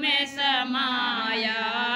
में समाया।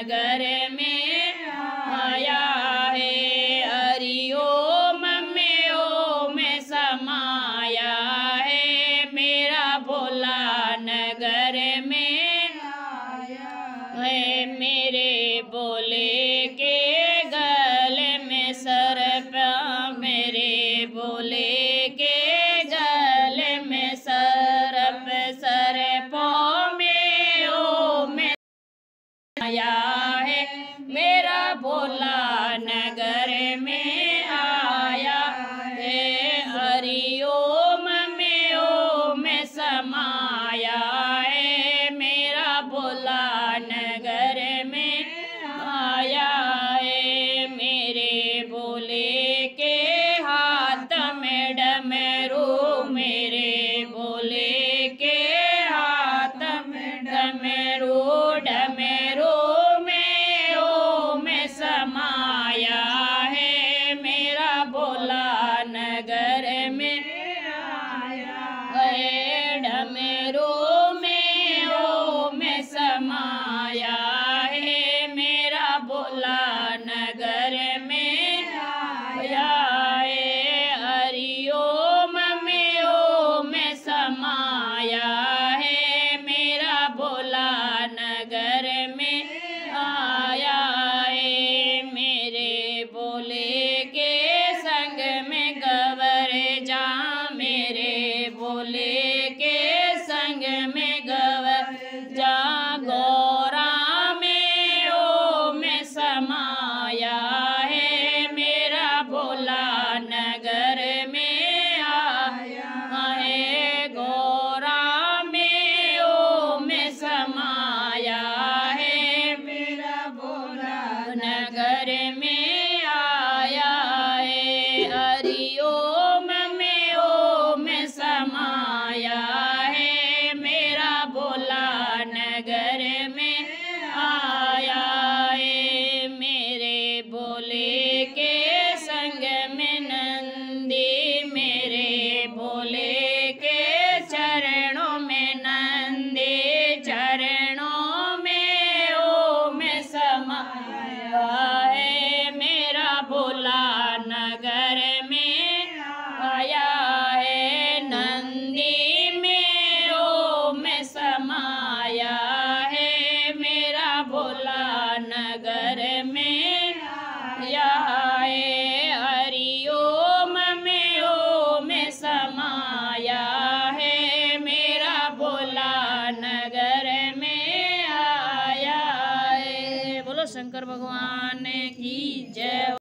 नगर में आया गए डमेरू Amen. भगवान की जय।